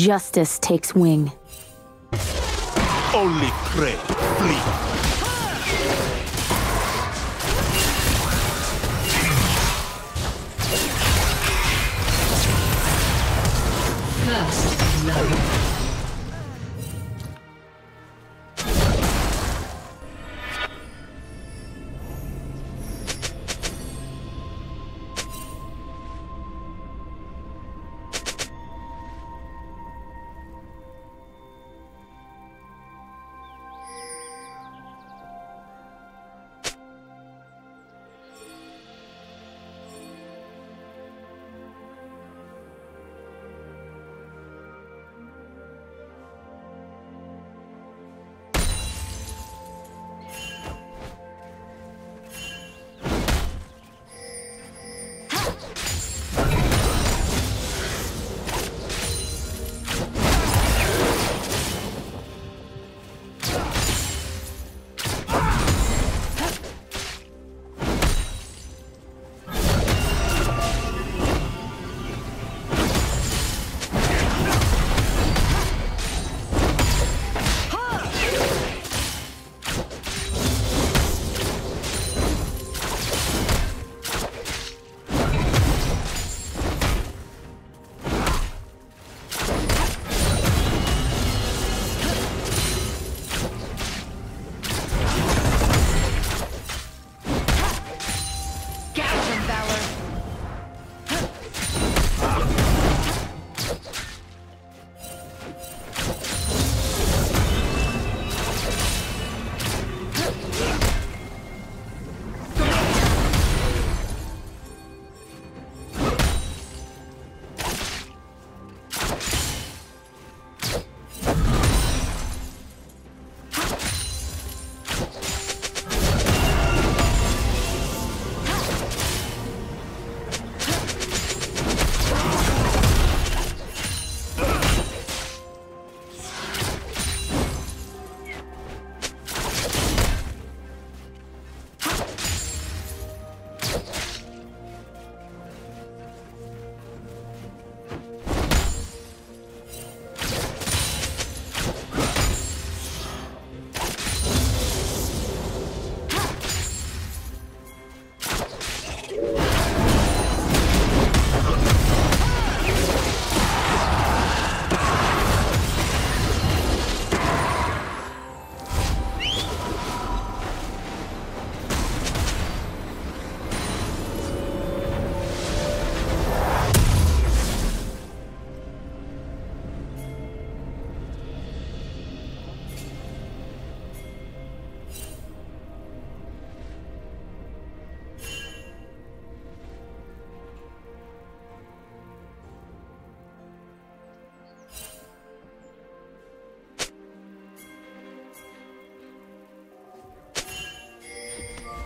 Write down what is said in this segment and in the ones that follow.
Justice takes wing. Only pray, flee. First blood.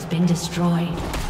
Has been destroyed.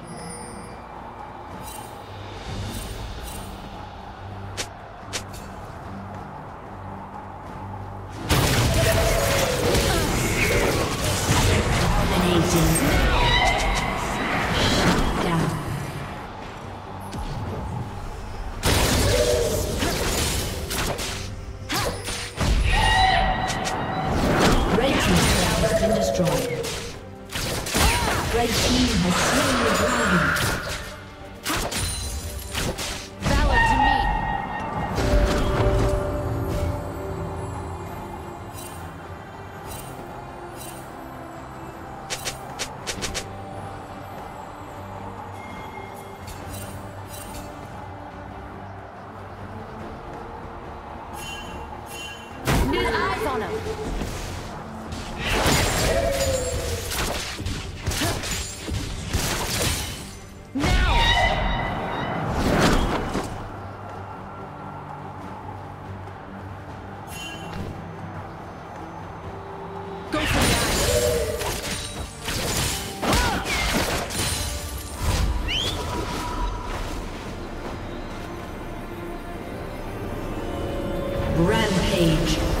Rampage.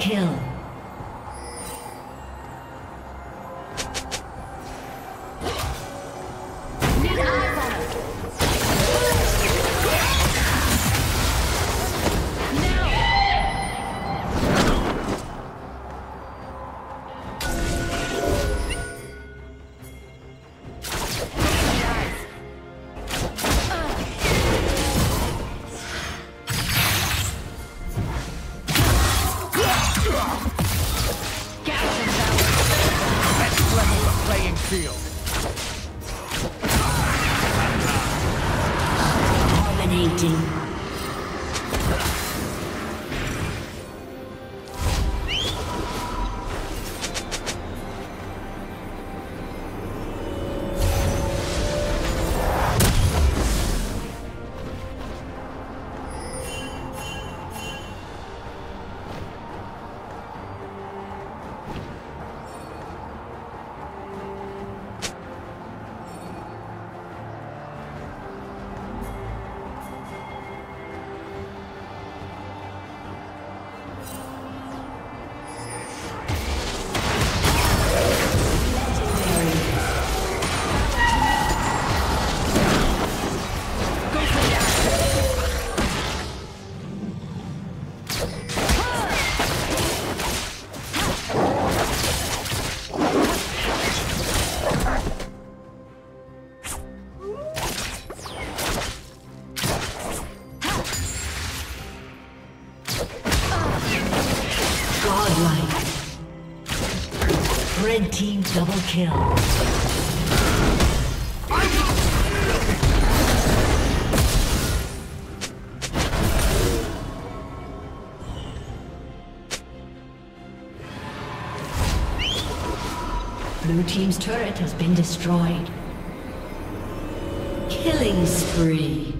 Kill. Field. Dominating. Double kill. Blue Team's turret has been destroyed. Killing spree.